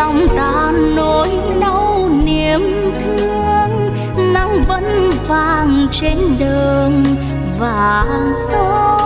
lòng ta nỗi đau niềm thương nắng vẫn vàng trên đường và gió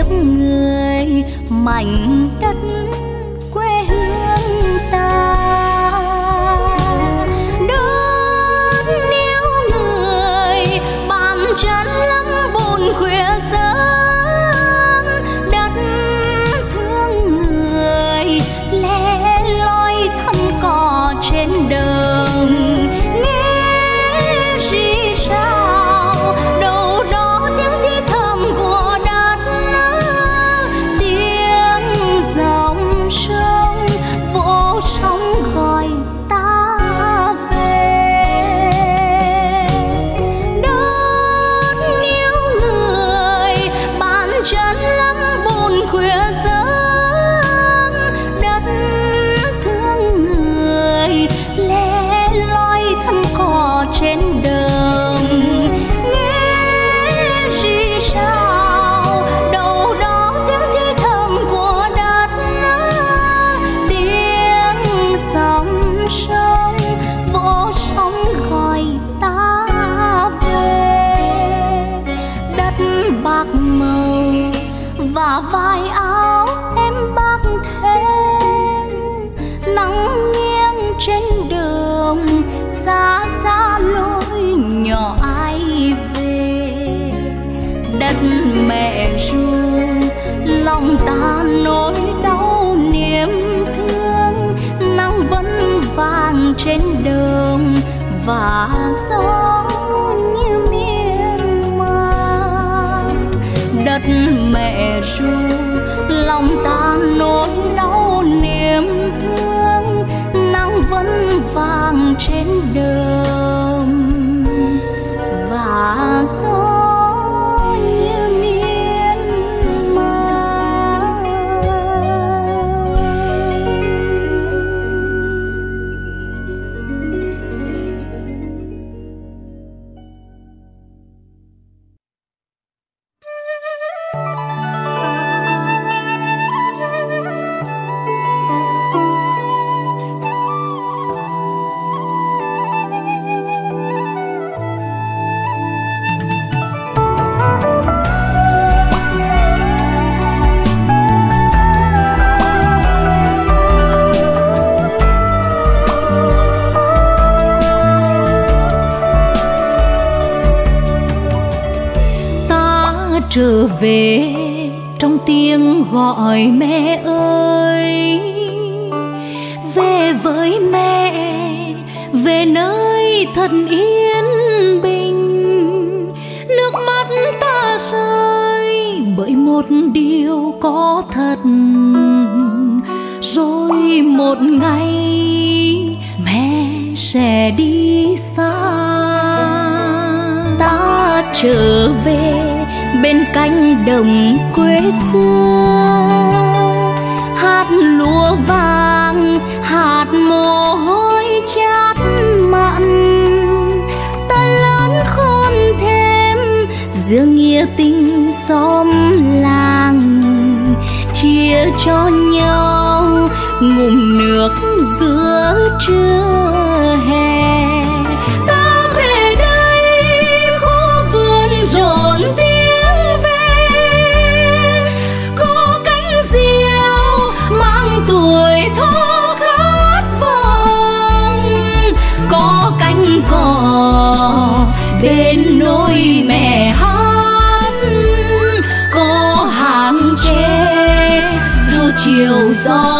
kiếp người mảnh đất quê hương ta. hỏi mẹ ơi, về với mẹ, về nơi thật yên bình. Nước mắt ta rơi bởi một điều có thật. Rồi một ngày, mẹ sẽ đi xa. Ta trở về bên cánh đồng quê xưa. Hát lúa vàng hạt mồ hôi chát mặn. Ta lớn khôn thêm dương nghĩa tình xóm làng. Chia cho nhau, ngụm nước giữa trưa. 流走。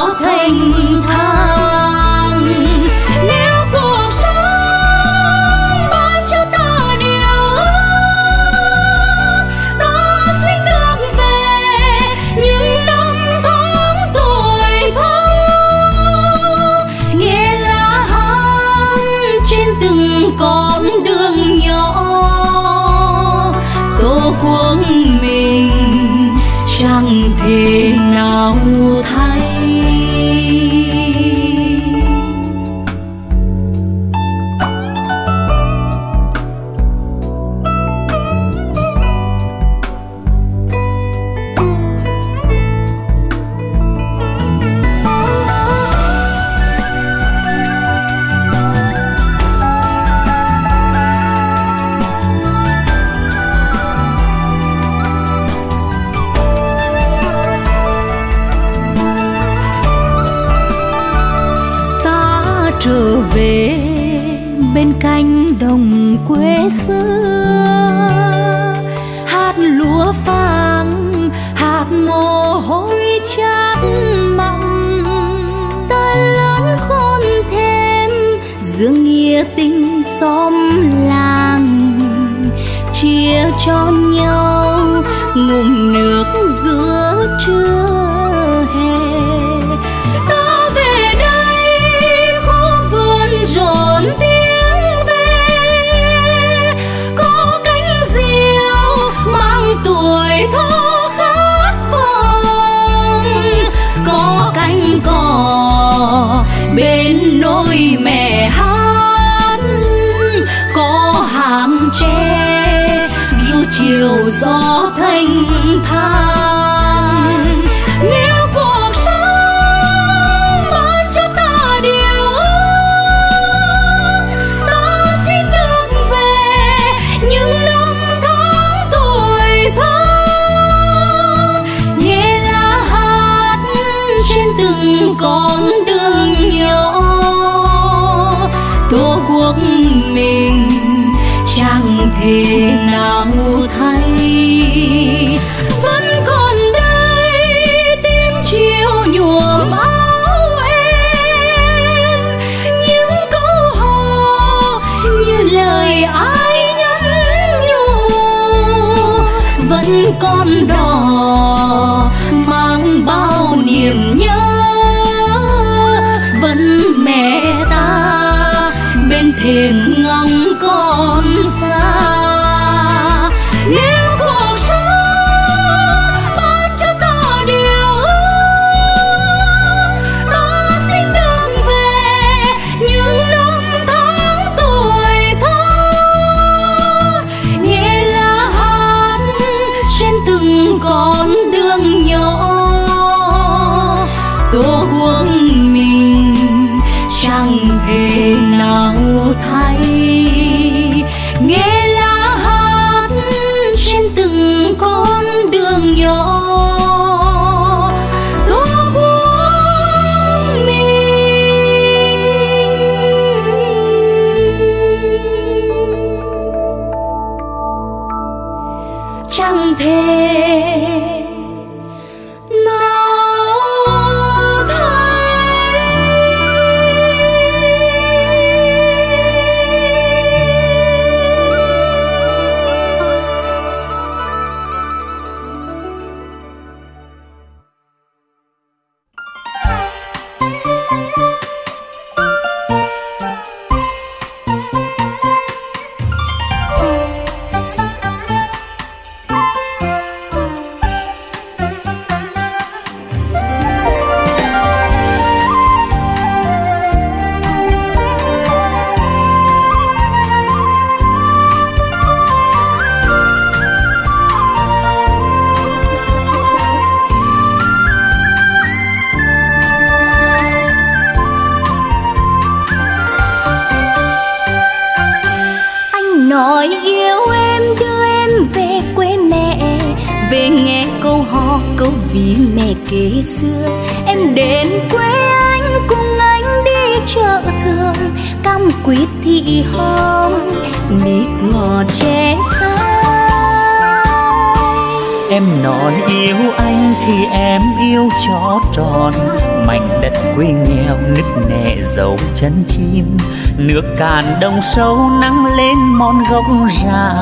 Nước cạn đồng sâu nắng lên mòn gốc già.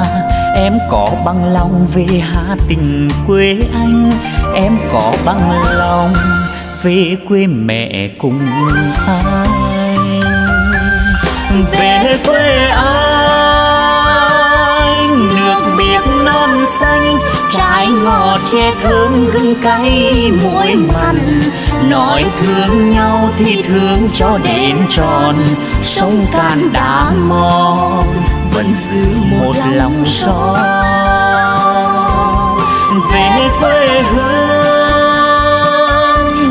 Em có bằng lòng về hà tình quê anh. Em có bằng lòng về quê mẹ cùng anh về quê anh nước biếc non xanh. trái ngọt che thơm gừng cay muối mặn nói thương nhau thì thương cho đến tròn, sông cạn đá mòn, vẫn giữ một lòng son. Về quê hương,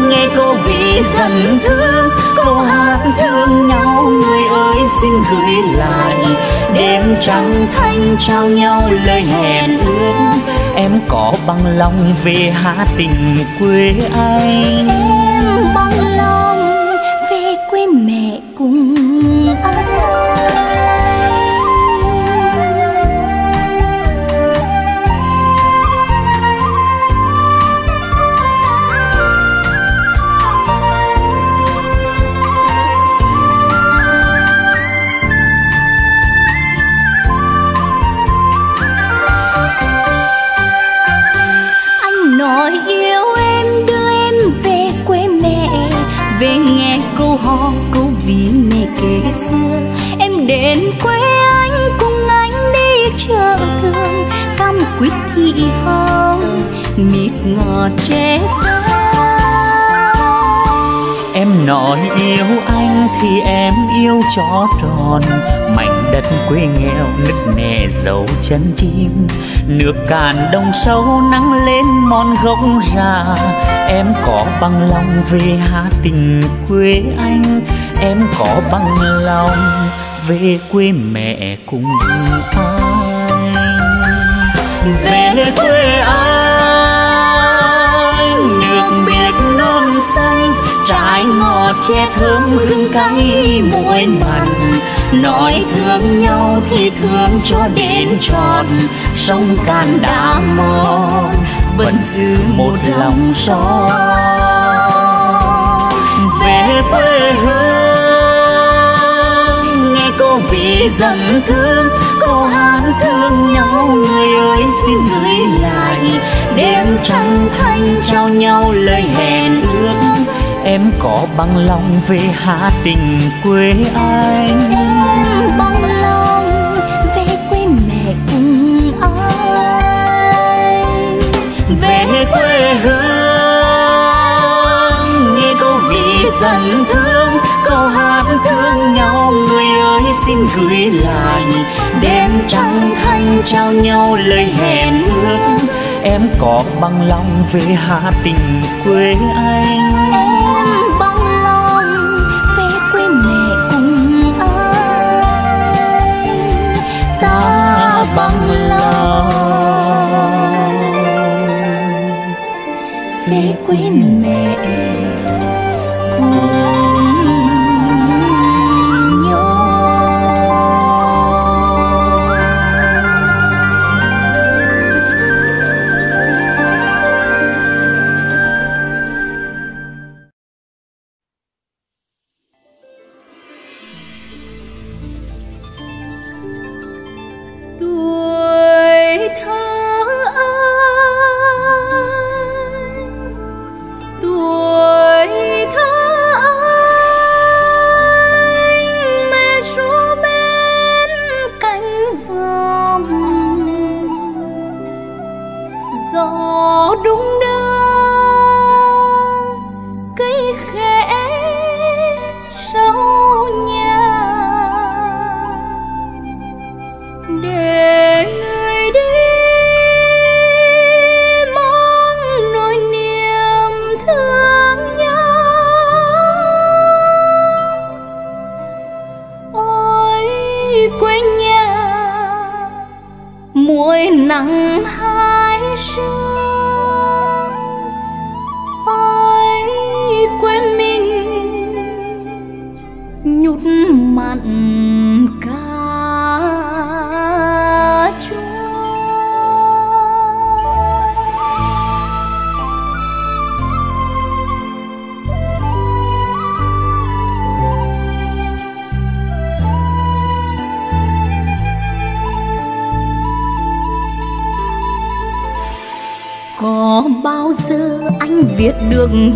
nghe câu vì dần thương, câu hát thương nhau, người ơi xin gửi lại. Đêm trăng thanh trao nhau lời hẹn ước em có bằng lòng về hà tình quê anh em bằng lòng về quê mẹ cùng anh. Xưa. Em đến quê anh cùng anh đi chợ thường cam quýt thị hồng mịt ngọt che xa. Em nói yêu anh thì em yêu cho tròn, mảnh đất quê nghèo nứt nẻ dấu chân chim. Nước cạn đông sâu nắng lên mòn gốc già em có bằng lòng về hà tình quê anh em có bằng lòng về quê mẹ cùng anh về quê anh nước biếc non xanh trái ngọt che thơm hương cay muối mặn. Nói thương nhau thì thương cho đến tròn sông can đã mòn vẫn giữ một lòng son. Về quê hương ví dần thương câu hát thương nhau người ơi xin gửi lại. Đêm trăng thanh trao nhau lời hẹn ước. Em có bằng lòng về hà tình quê anh. Em bằng lòng về quê mẹ cùng anh. Về quê hương nghe câu ví dần thương hát thương nhau người ơi xin gửi lại. Đêm trăng thanh trao nhau lời hẹn ước. Em có bằng lòng về hà tình quê anh. Bằng lòng về quê mẹ một 风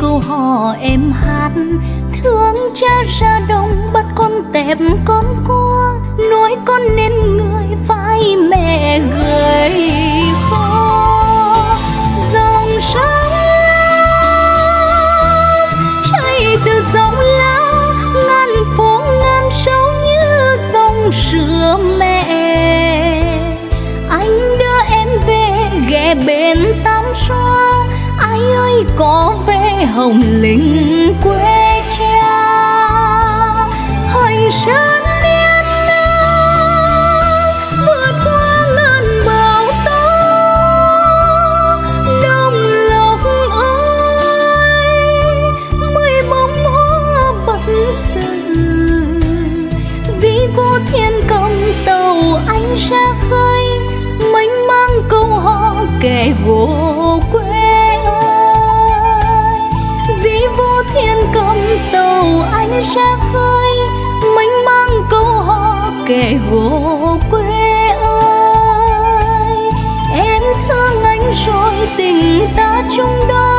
câu hò em hát. Thương cha ra đông bắt con tẹp hồng linh quê. ra khơi, mênh mang câu họ kẻ gỗ quê ơi. Em thương anh rồi tình ta chung đôi.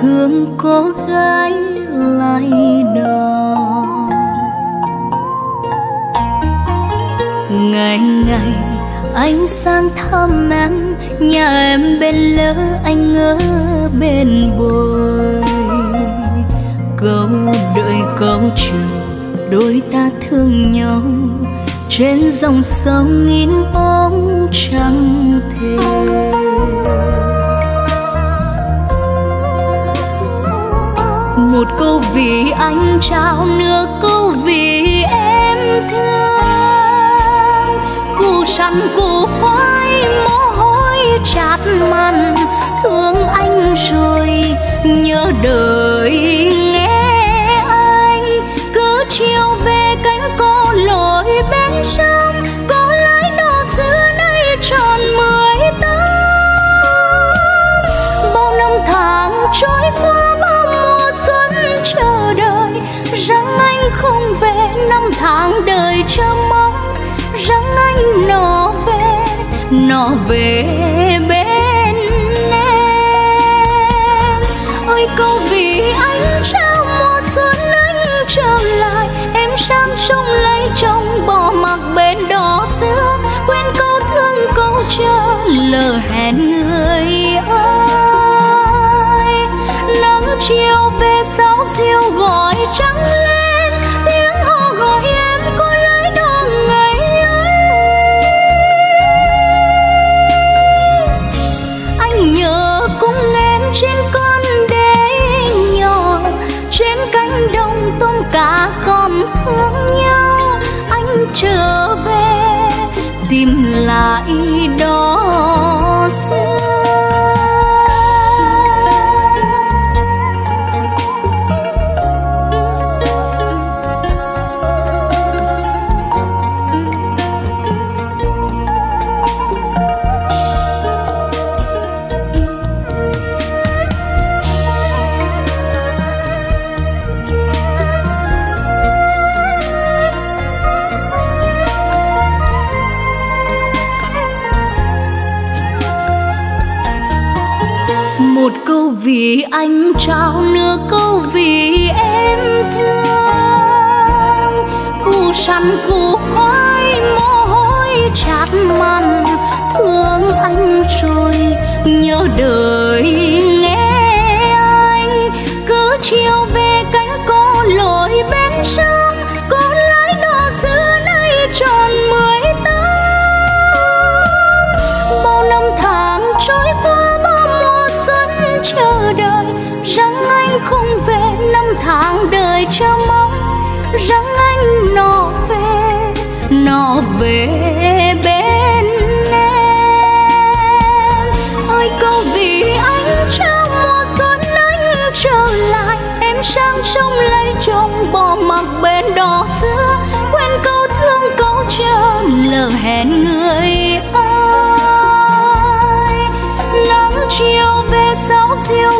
Thương cô gái lại đò ngày ngày anh sang thăm em, nhà em bên lỡ anh ở bên bồi. Câu đợi câu chờ, đôi ta thương nhau, trên dòng sông in bóng trăng. Một câu vì anh trao, nửa câu vì em thương. Củ săn củ khoai, mồ hôi chát mặn thương anh rồi, nhớ đời nghe anh. Cứ chiều về cánh cô lội bên sông về nó cánh đồng tôm cá còn thương nhau. Anh trở về tìm lại đó xưa. Vì anh trao nửa câu vì em thương. Củ săn củ khoai, mồ hôi chát mặn thương anh rồi. Nhớ đời nghe anh, cứ chiều về cánh cô lội bên sông. Tháng đời chờ mong, rằng anh nó về nó về bên em. Ơi câu vì anh trao mùa xuân anh trở lại, em sang sông lấy chồng bỏ mặc bên đó xưa. Quên câu thương, câu chờ lỡ hẹn người ơi. Nắng chiều về sáu diêu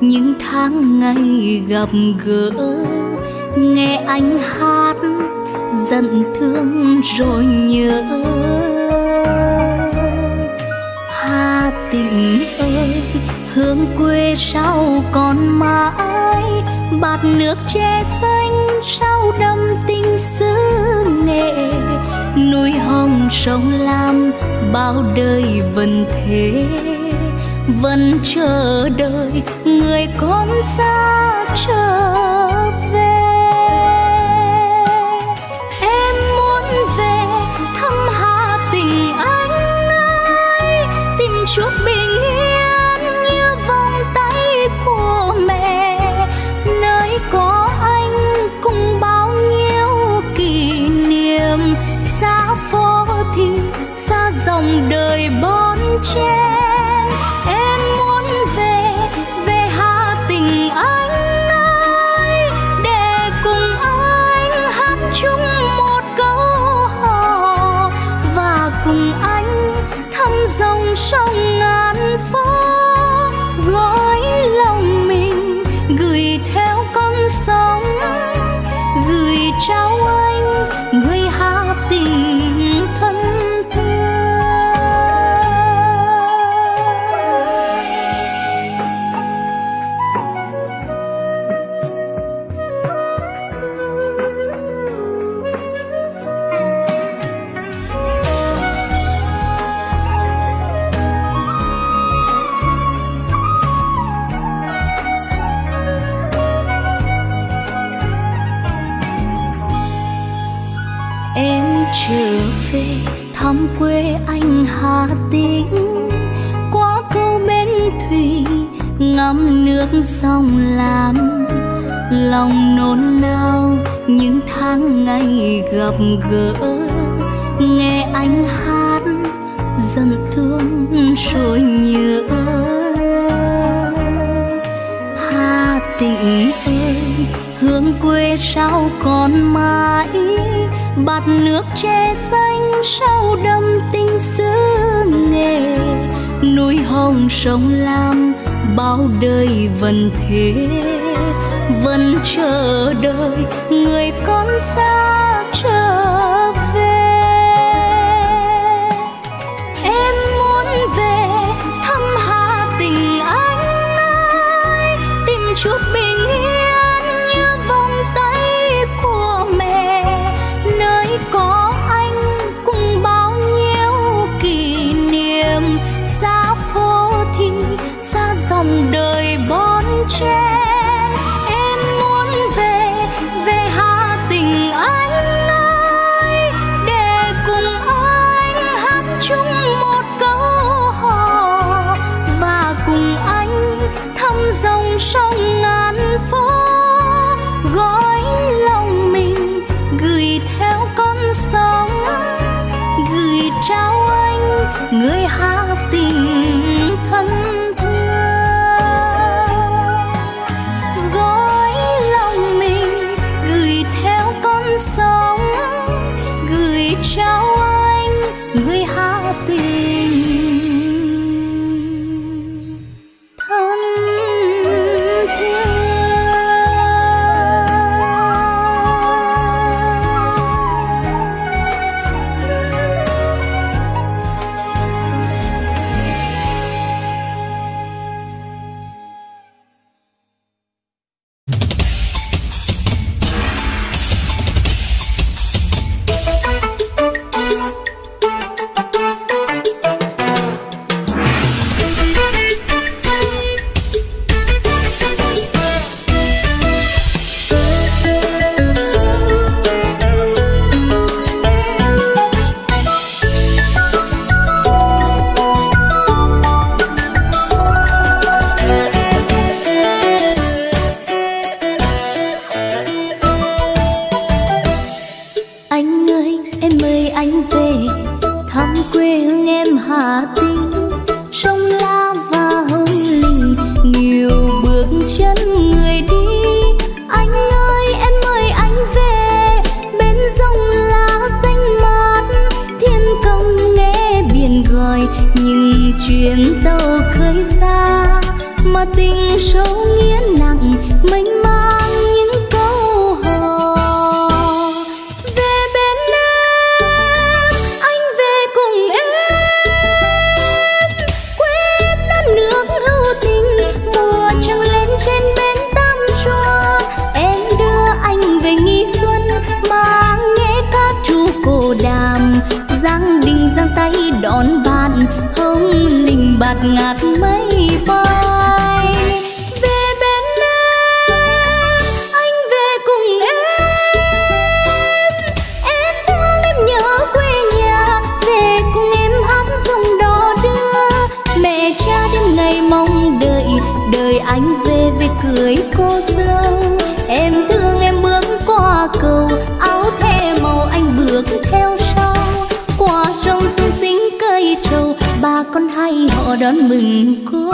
những tháng ngày gặp gỡ, nghe anh hát, giận thương rồi nhớ. Hà tình ơi, hương quê sau còn mãi? Bạt nước che xanh sau đâm tình xứ nghệ? Núi hồng sông lam bao đời vẫn thế? vẫn chờ đợi. Người con xa trời. gặp gỡ, nghe anh hát dần thương rồi nhớ hà tình ơi hương quê sao còn mãi bạt nước che xanh sau đâm tình xứ nghề. Núi hồng sông lam bao đời vẫn thế, vẫn chờ đợi người con xa mấy bao đến đón mừng cô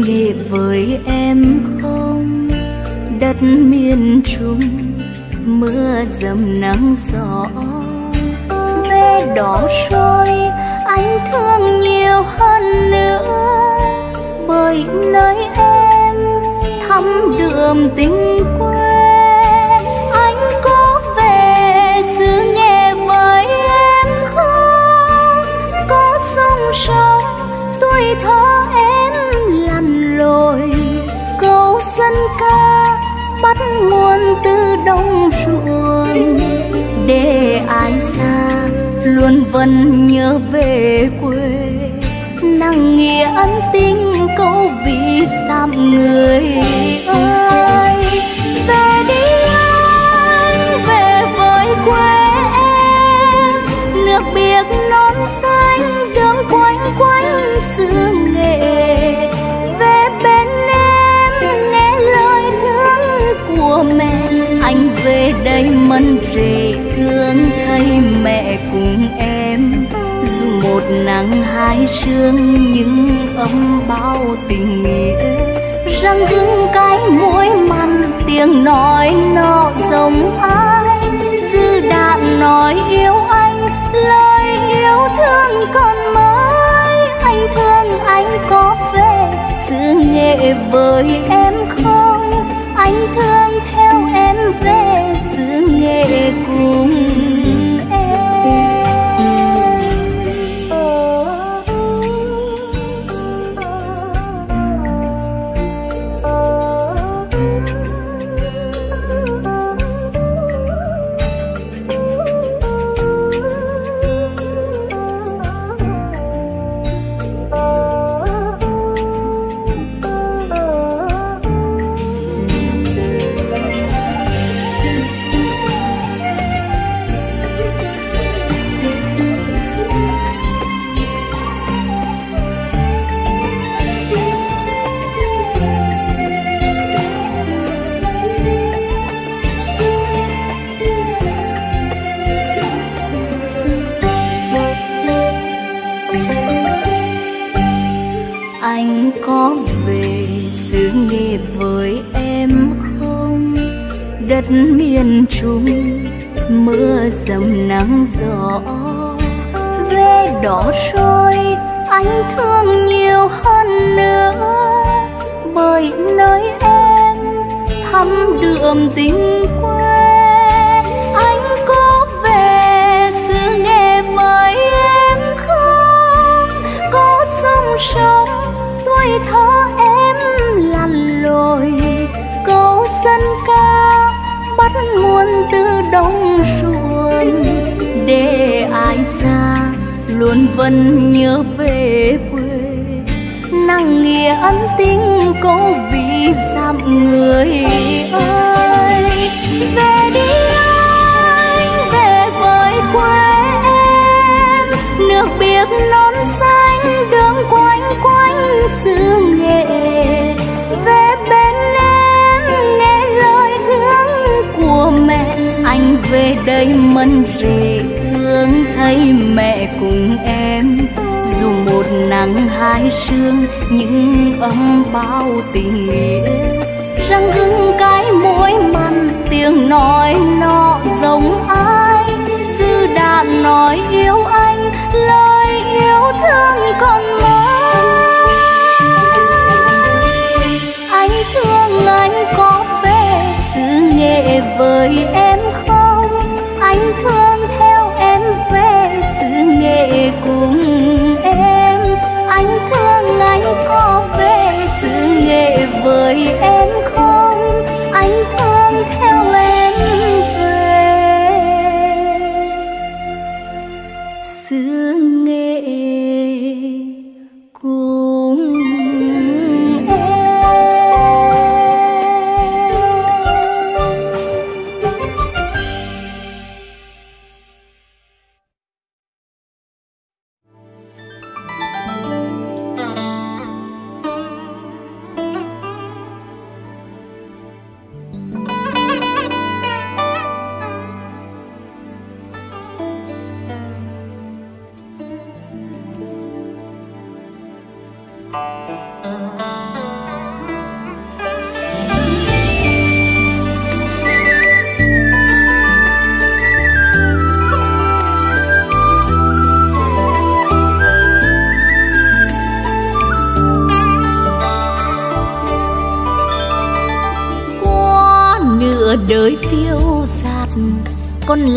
công nghệ với em không? Đất miền trung, mưa dầm nắng gió. Về đỏ rồi anh thương nhiều hơn nữa. Bởi nơi em, thắm đường tình quê. Anh có về xứ nghệ với em không? Có sông sâu ca bắt nguồn từ đông ruộng để ai xa luôn vẫn nhớ về quê. Nặng nghĩa ân tình câu vì sao người ơi. Rể thương thấy mẹ cùng em. Dù một nắng hai sương nhưng ấm bao tình nghĩa. Răng cứng cái mũi mặn, tiếng nói nọ giống ai? Dư đạn nói yêu anh, lời yêu thương còn mãi. Anh thương anh có về giữ nghệ với em không? Cùng. Miền trung, mưa dầm nắng gió, về đó rồi anh thương nhiều hơn nữa. Bởi nơi em thăm đượm tình quê, anh có về xứ nghệ với em không? Có sông sông tuổi thơ đông ruộng để ai xa luôn vẫn nhớ về quê. Nặng nghĩa ân tình cố vì dặm người ơi về đi anh, về với quê em. Nước biếc non xanh đường quanh quanh xứ nghệ. Về về đây mân rể thương thấy mẹ cùng em. Dù một nắng hai sương nhưng ấm bao tình nghĩa răng gừng cái môi mặn, tiếng nói nọ giống ai? Dư đạn nói yêu anh, lời yêu thương còn mãi anh thương anh có về xứ nghệ với em không? Anh thương theo em về xứ nghệ cùng em. Anh thương anh có về xứ nghệ với em không? Anh thương theo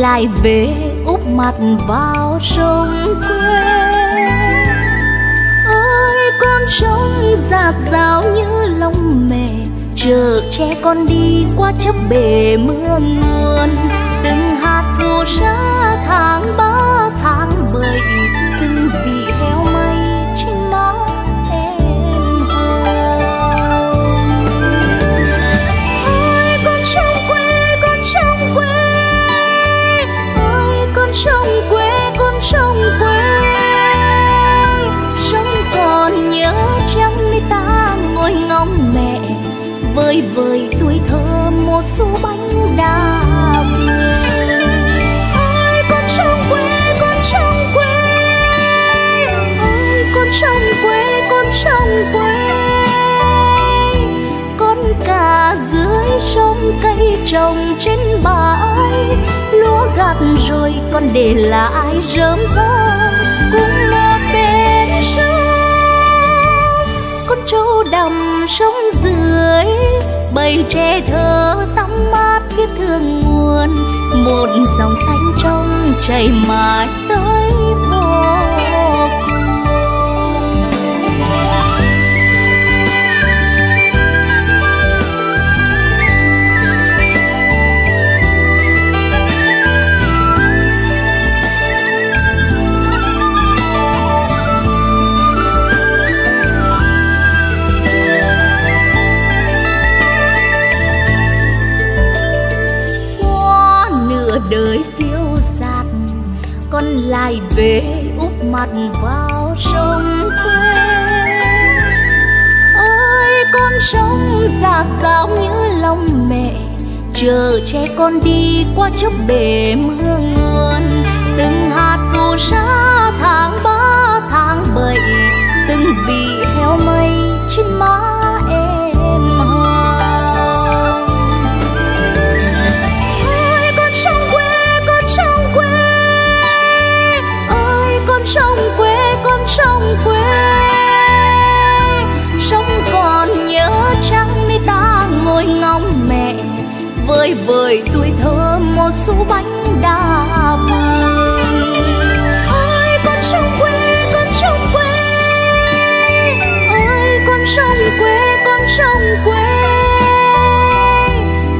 lại về úp mặt vào sông quê. Ơi con sông dạt dào như lòng mẹ chờ che con đi qua chấp bể mưa nguồn. Vơi vời tuổi thơ một xu bánh đa vườn ơi con trong quê con trong quê? Ơi con trong quê con trong quê? Con cả dưới sông cây trồng trên bãi, lúa gặt rồi con để lại rơm thơm cũng là bên sông, con trâu đầm sông dưới bầy tre thơ tắm mát biết thương nguồn. Một dòng xanh trong chảy mãi tới lại về úp mặt vào sông quê. Ơi con sông già dào như lòng mẹ, chờ che con đi qua chốc bể mưa nguồn từng hạt phù sa tháng ba tháng bảy, từng vị heo mây trên má sông quê, con sông còn nhớ chăng nơi ta ngồi ngóng mẹ, vơi vơi tuổi thơ một xu bánh đa vườn ơi con sông quê, con sông quê. Ơi con sông quê, con sông quê.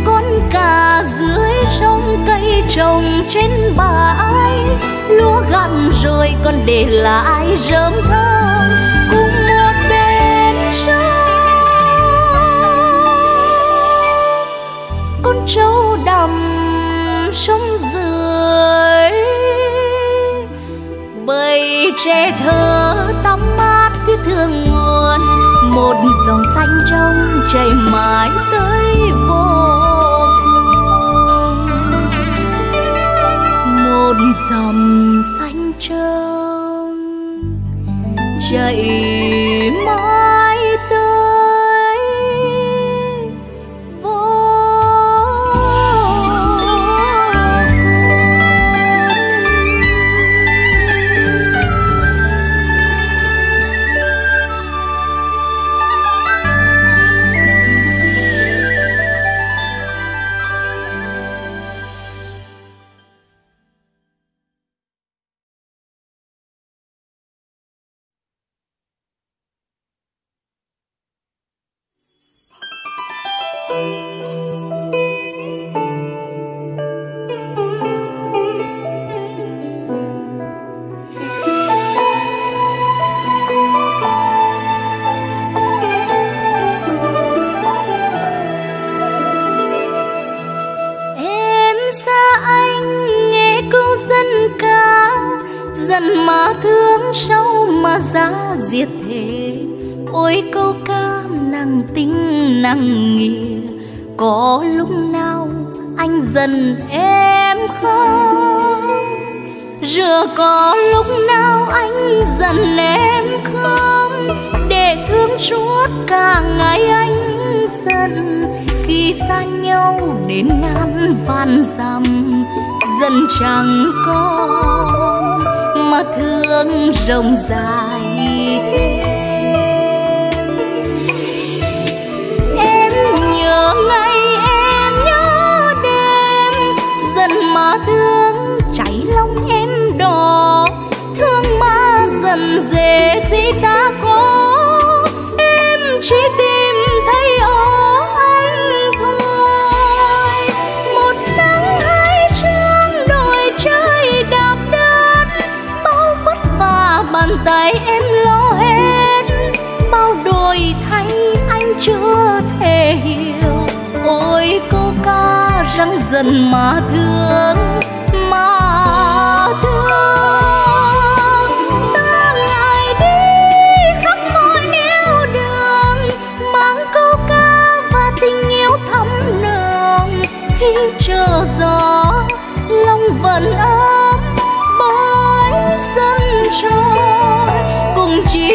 Con cả dưới sông cây trồng trên bãi rồi còn để lại rơm thơm cùng một bên sông con trâu đầm sông dưới, bầy tre thơ tắm mát phía thương nguồn. Một dòng xanh trong chảy mãi tới vô một dòng xanh giá diệt thế, ôi câu ca nặng tình nặng nghĩa có lúc nào anh dần em không? Rửa có lúc nào anh dần em không? Để thương chuốt cả ngày anh giận. Khi xa nhau đến ngàn vạn dặm dần chẳng còn mà thương rộng dài thêm. Em nhớ ngày em nhớ đêm dần mà thương cháy lòng em đỏ. Thương mà dần dễ gì ta tay em lo hết. Bao đổi thay anh chưa thể hiểu. Ôi, cô ca răng dần mà thương mà thương. Ta ngài đi khắp mọi nẻo đường, mang câu ca và tình yêu thắm nồng. Khi chờ gió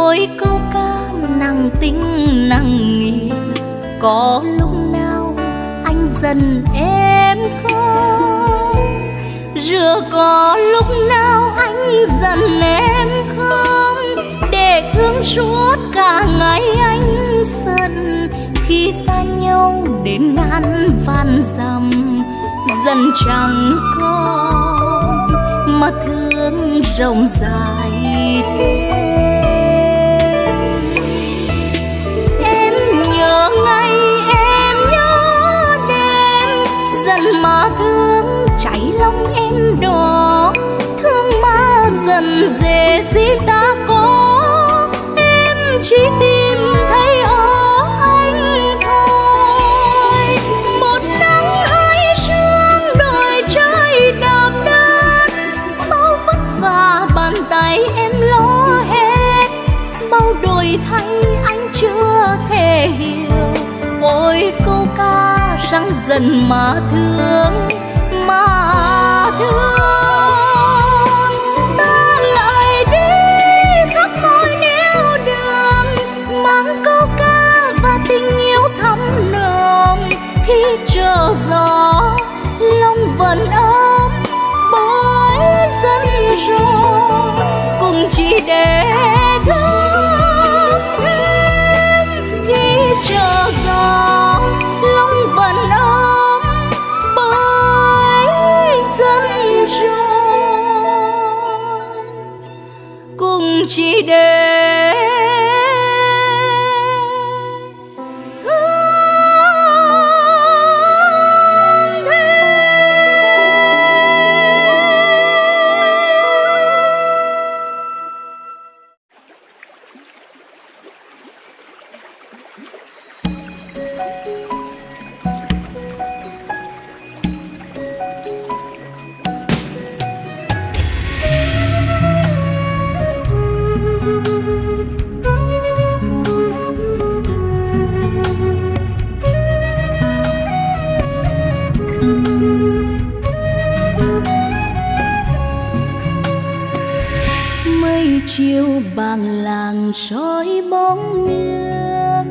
ôi, câu ca nặng tính nặng nghĩa có lúc nào anh dần em không? Rửa có lúc nào anh dần em không? Để thương suốt cả ngày anh giận. Khi xa nhau đến ngàn vạn dặm dần chẳng còn. Mà thương rộng dài thêm. Dễ gì ta có? Em chỉ tìm thấy ở anh thôi. Một nắng hai sương đôi trời đạp đất bao vất vả, bàn tay em lo hết. Bao đổi thay anh chưa thể hiểu. Ôi câu ca răng dần mà thương mà thương. Soi bóng nước.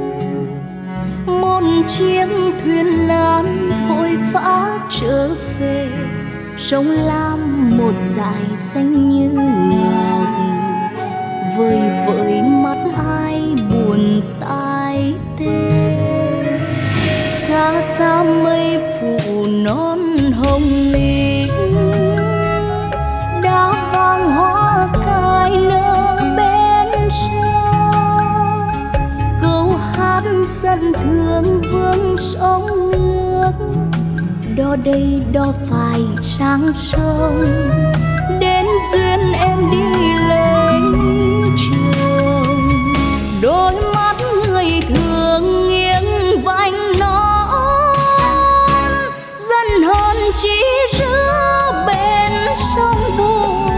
Một chiếc thuyền nan vội vã trở về. Sông lam một dải xanh như ngọc, vơi vợi đây đó phải sáng sông đến duyên em đi lấy chồng đôi mắt người thường nghiêng vành nón dần hơn chỉ giữa bên sông buồn.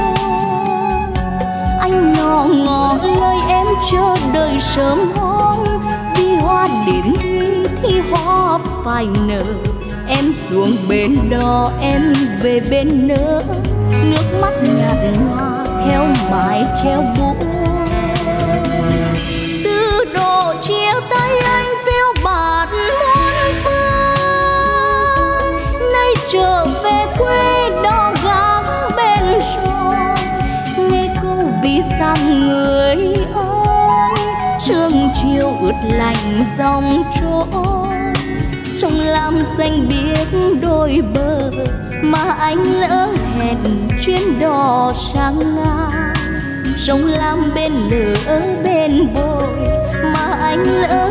Anh ngỏ ngỏ lời em chờ đợi sớm hôm. Vì hoa đến đi thì hoa phải nở em xuống bên đó em về bên nữa, nước mắt nhạt nhòa theo mái treo buông từ độ chia tay anh phiêu bạt muôn phương. Nay trở về quê đó gắng bên rồi nghe câu vì sao người ơi sương chiều ướt lạnh dòng trôi sông lam xanh biếc đôi bờ, mà anh lỡ hẹn chuyến đò sang nga. Sông lam bên lửa bên bồi, mà anh lỡ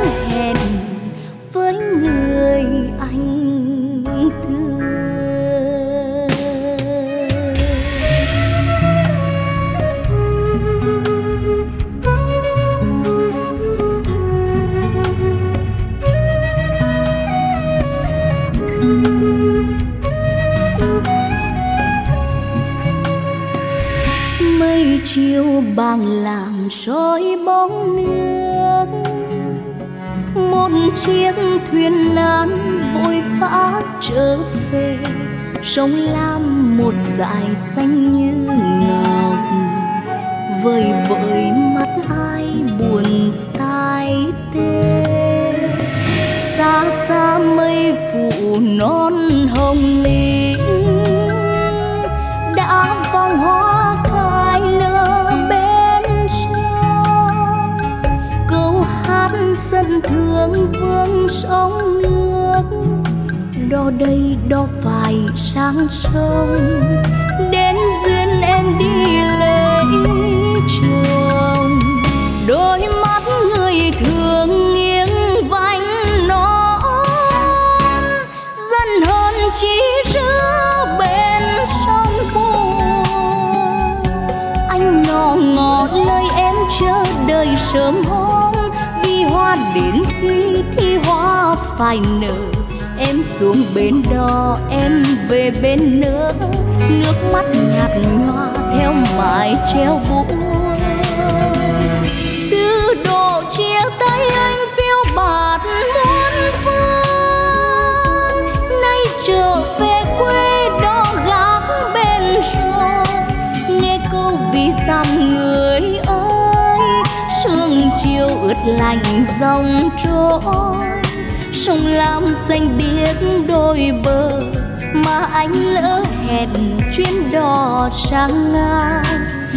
đang làm soi bóng nước. Một chiếc thuyền nan vội vã trở về, sông lam một dải xanh như ngọc. Vời vợi mắt ai buồn tai tê. Xa xa mây phủ non hồng lên vương vương sóng nước. Đo đây, đo phải, sáng sông đến duyên em đi lấy chồng đôi mắt người thường nghiêng vánh non. Dần hơn chỉ giữa bên sông buồn anh ngỏ ngọt lời em chờ đợi sớm hôm hoa đến khi thì hoa phải nở. Em xuống bên đó em về bên nữa nước mắt nhạt nhòa theo mái treo buông mướt lành lạnh dòng trôi. Sông lam xanh biếc đôi bờ, mà anh lỡ hẹn chuyến đò sang ngang.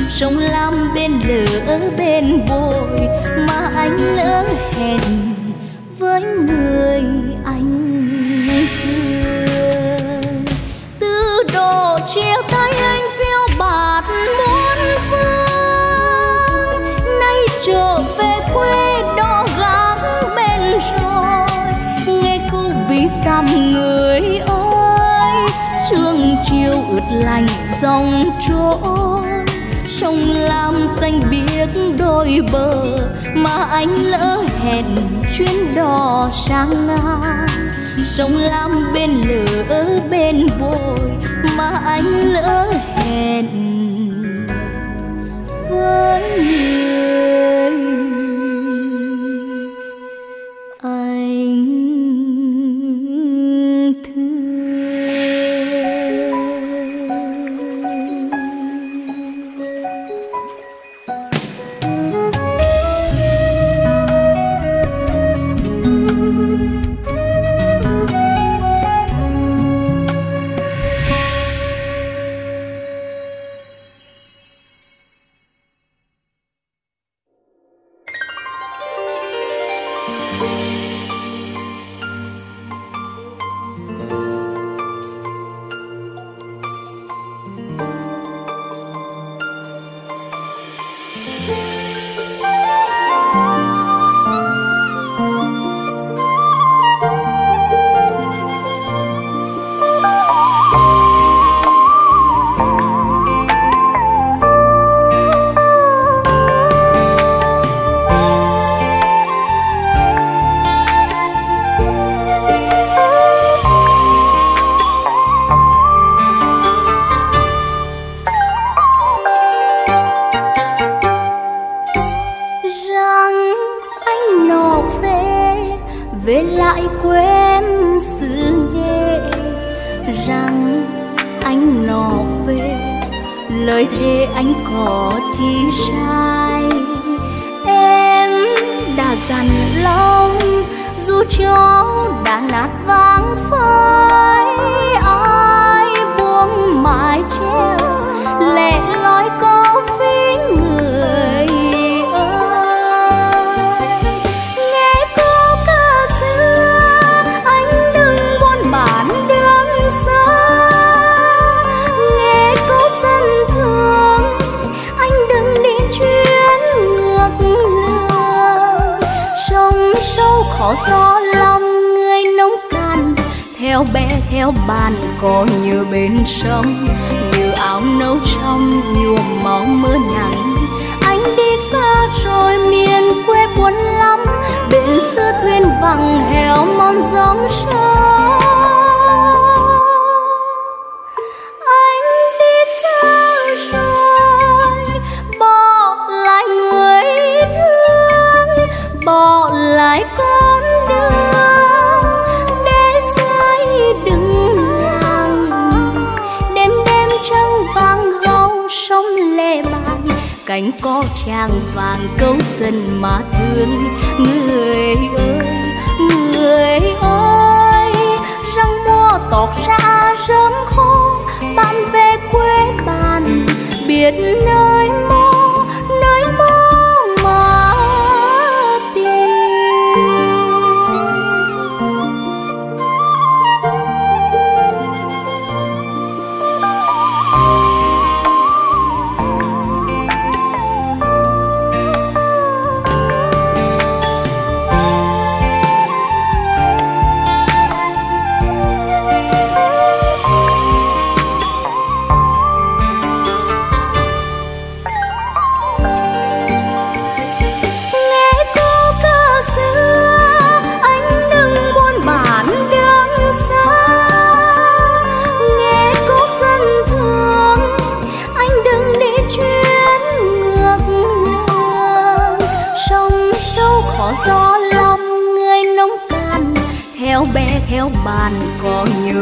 Sông lam bên lửa, bên bồi dòng trôi sông lam xanh biếc đôi bờ mà anh lỡ hẹn chuyến đò sang ngang. Sông lam bên lửa, bên bồi mà anh lỡ hẹn con gióng xa anh đi xa rồi bỏ lại người thương, bỏ lại con đường. Để dài đừng làng đêm đêm trăng vàng gâu sông lệ bàn. Cánh có trang vàng câu dần mà thương người ơi người ơi răng mua tọt ra sớm khô bạn về quê bạn biết nơi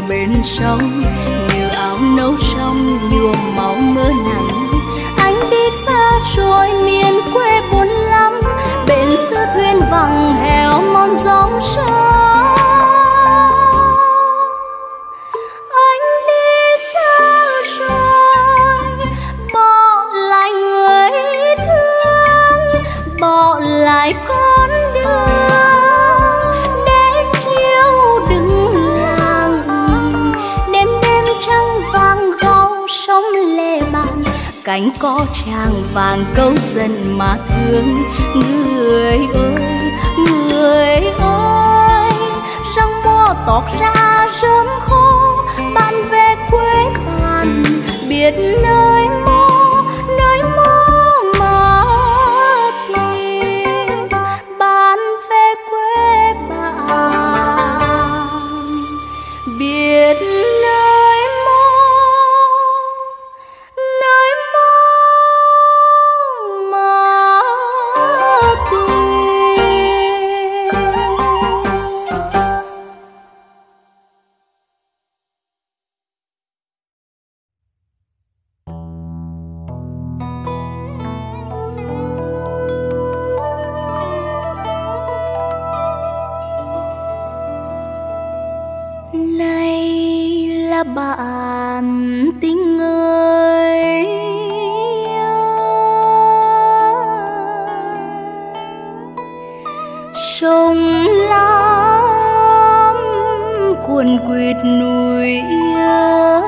bên sông như áo nấu trong, nhuộm máu mưa nắng. Anh đi xa rồi miền quê buồn lắm, bên xưa thuyền vắng heo mòn dòng sông có chàng vàng câu dân mà thương. Người ơi người ơi, răng mùa tọt ra sớm khô, bạn về quê bạn, biết nơi bạn tình ơi. Sông lam cuồn quýt núi hồng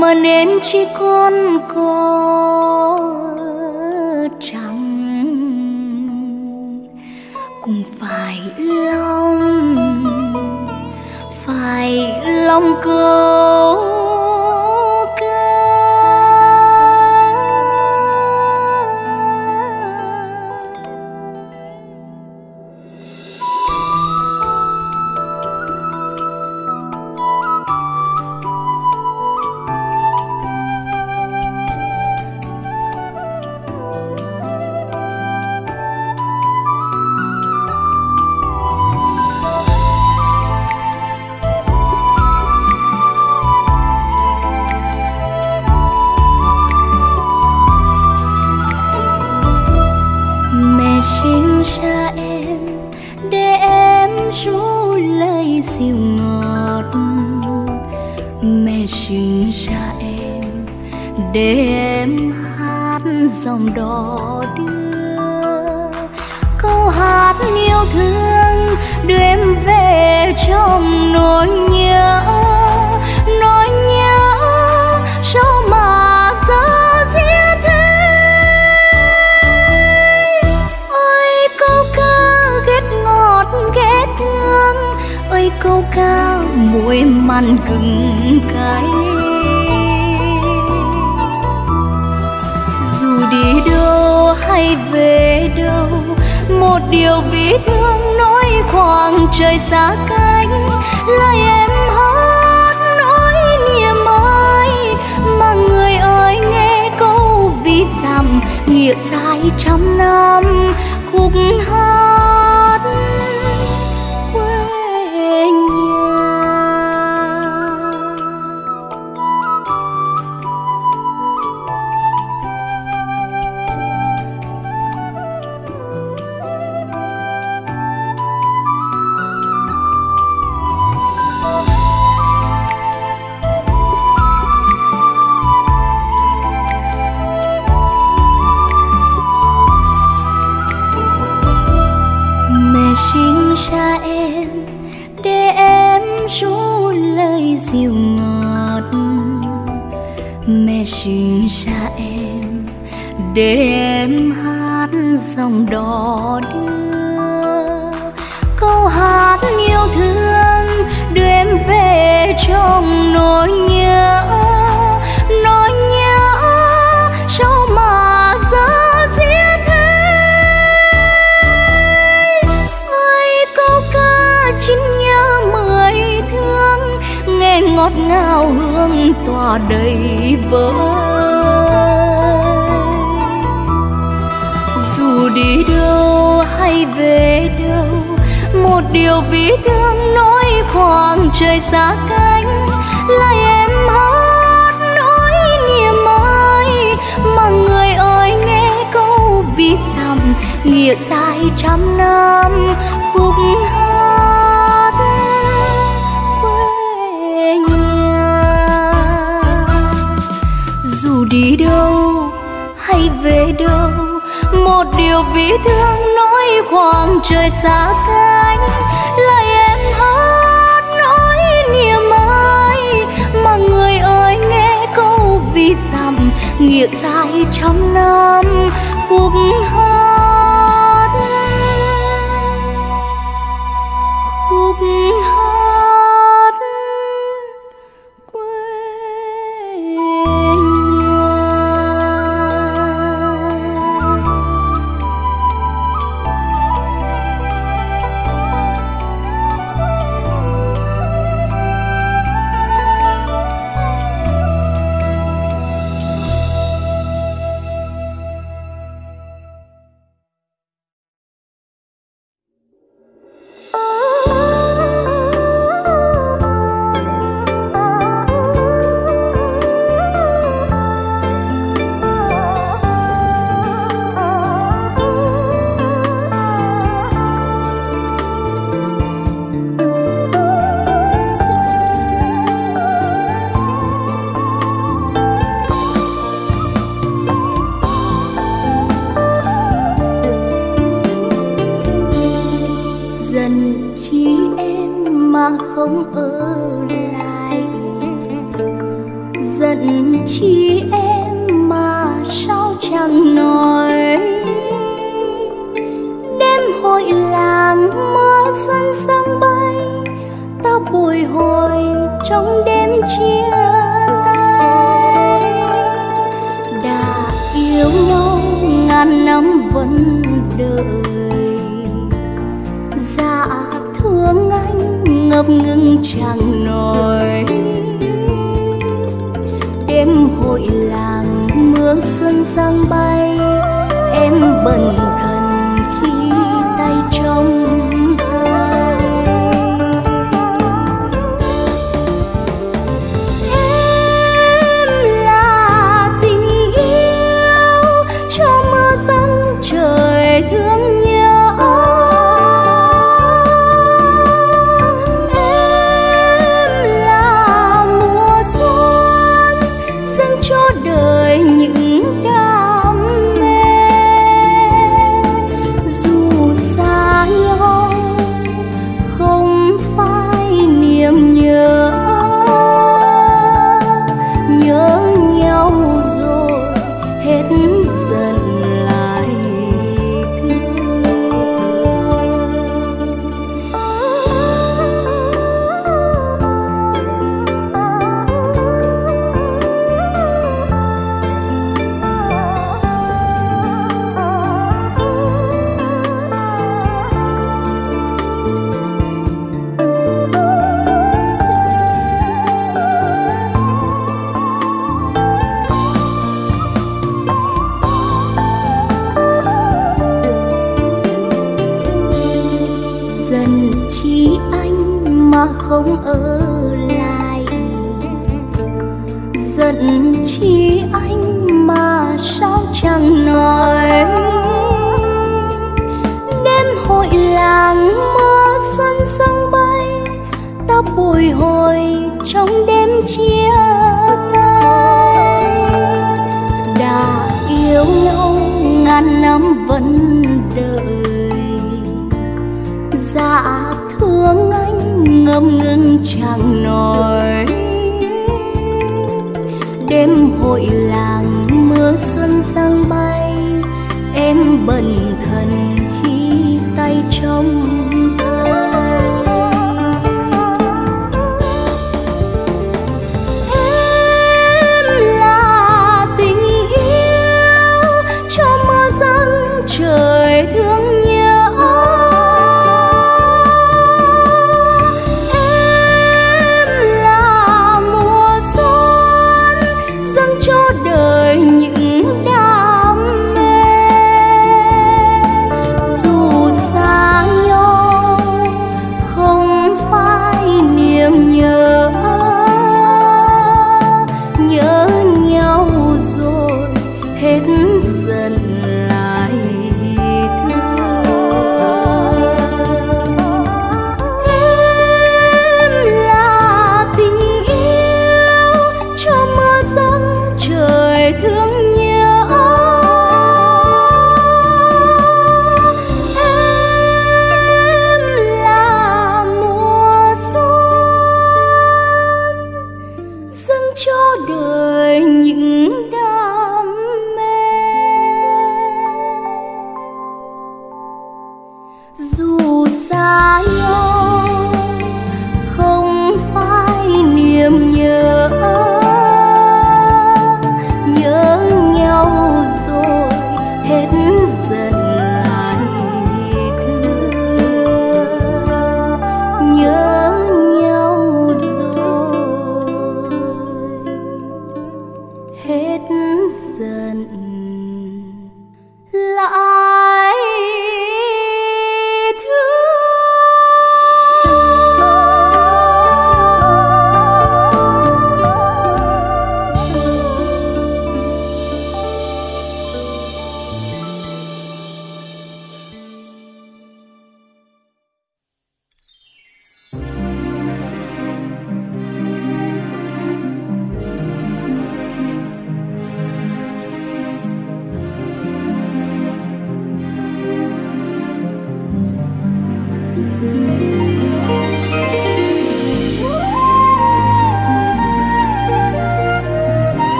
mà nên chỉ còn có lòng câu xa cánh lời em hát nỗi niềm ơi mà người ơi nghe câu vì dặm nghĩa dài trăm năm, khúc hát yêu thương đưa em về trong nỗi nhớ. Nỗi nhớ sao mà giờ giết thế ơi, câu ca chín nhớ mười thương, nghe ngọt ngào hương tỏa đầy vơi vì thương nỗi khoảng trời xa cánh lại em hát nỗi niềm ơi mà người ơi nghe câu vì dặm nghĩa dài trăm năm khúc hát quê nhà. Dù đi đâu hay về đâu, một điều vì thương nỗi khoảng trời xa cánh người ơi nghe câu vì dặm nghĩa dài trăm năm cuộc hát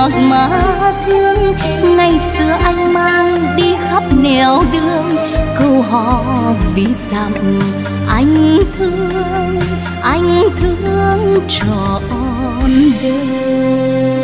mộc mà thương. Ngày xưa anh mang đi khắp nẻo đường, câu hò vì dặm anh thương anh thương trọn đời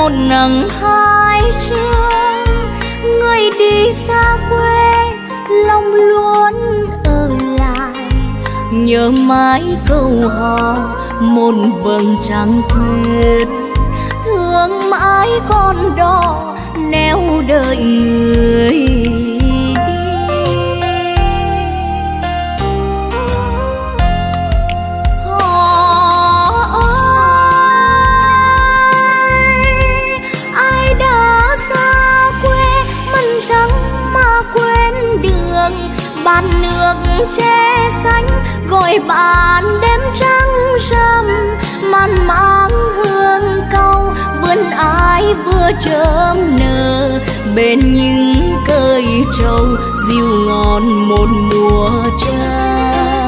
một nắng hai sương. Người đi xa quê, lòng luôn ở lại. Nhớ mãi câu hò, một vầng trăng khuyết thương mãi con đò, neo đợi người. Bàn nước che xanh, gọi bạn đêm trăng râm man mang hương câu vườn ai vừa chớm nở. Bên những cây trầu dịu ngon một mùa trăng.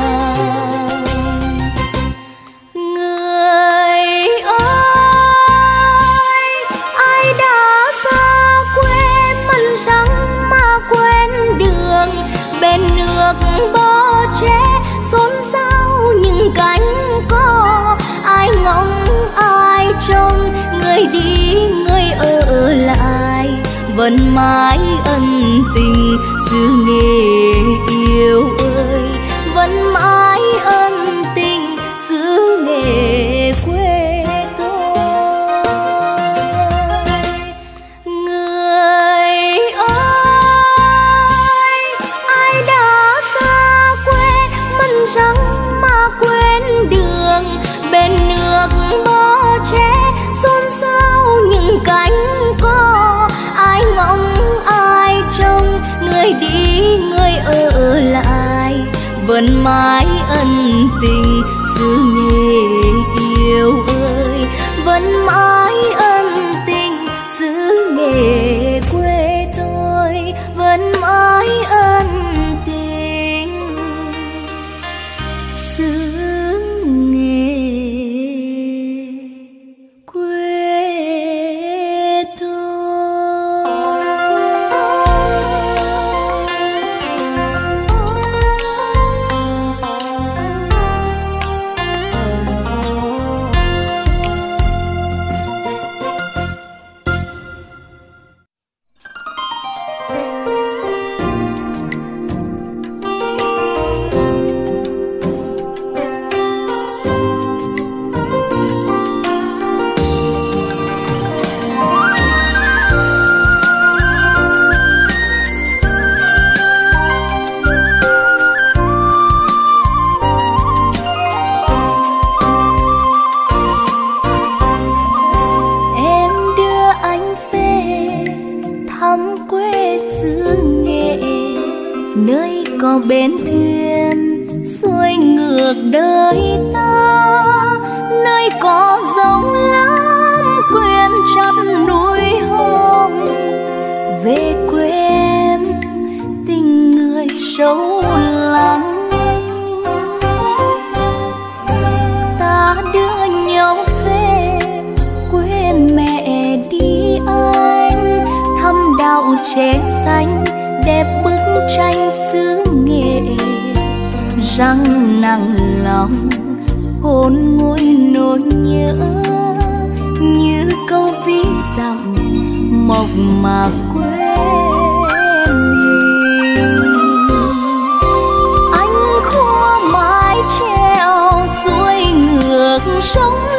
Vẫn mãi ân tình xưa nghề vẫn mãi ân tình. Nơi có bến thuyền xuôi ngược đời ta, nơi có giống lắm quyền chặt núi hồng. Về quê em tình người sâu lắng. Ta đưa nhau về quê mẹ đi anh, thăm đạo trẻ xanh răng nặng lòng, hôn môi nỗi nhớ. Như câu ví dặm, mộc mà quê mình. Anh khua mái treo xuôi ngược sông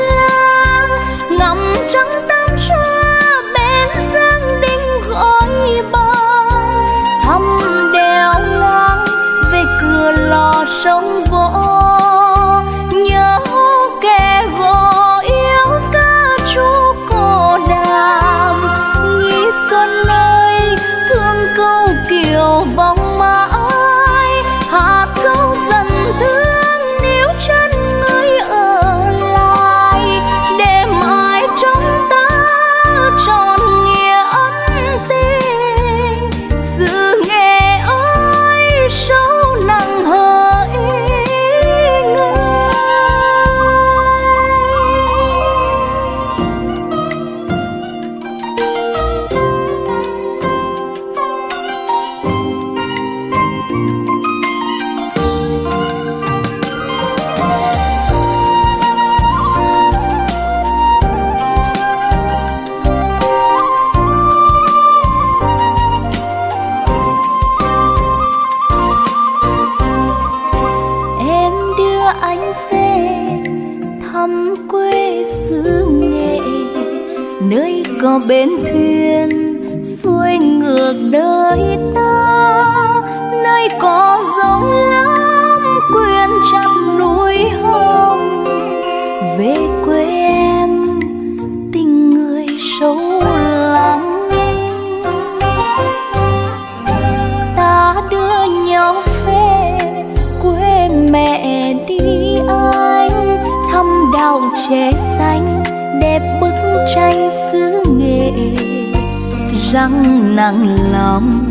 răng nặng lòng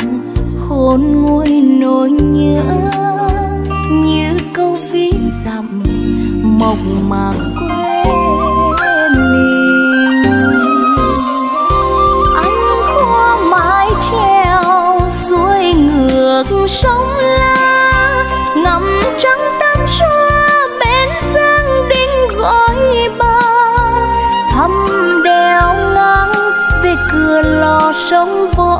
khôn nguôi nỗi nhớ. Như câu ví dặm mộc mạc sống vô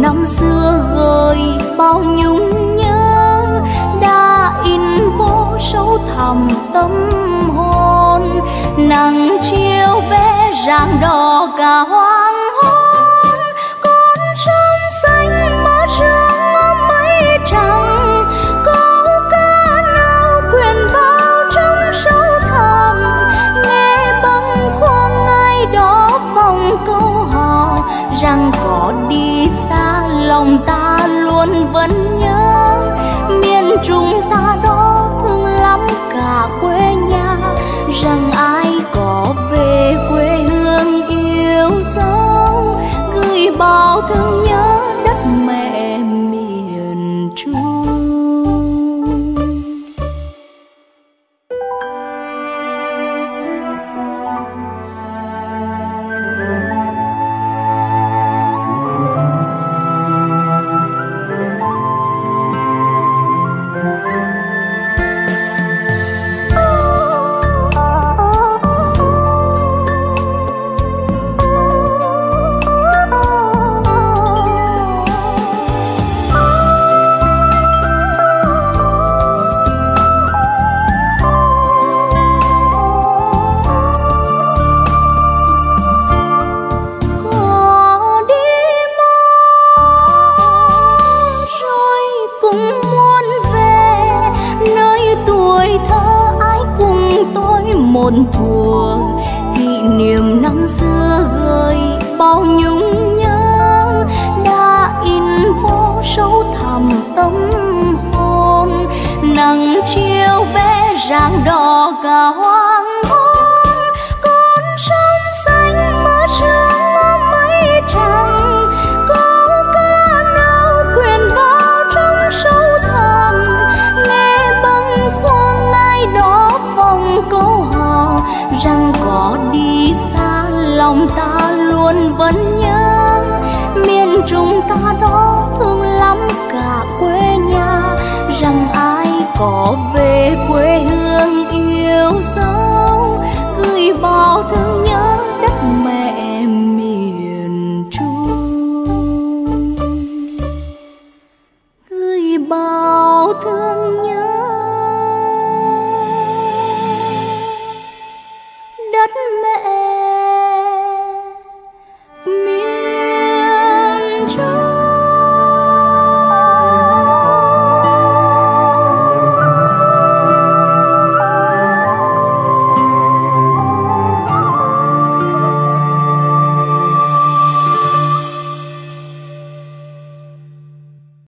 năm xưa gợi bao nhung nhớ, đã in vô sâu thẳm tâm hồn. Nắng chiều vẽ rạng đỏ cả hoang lòng ta luôn vẫn.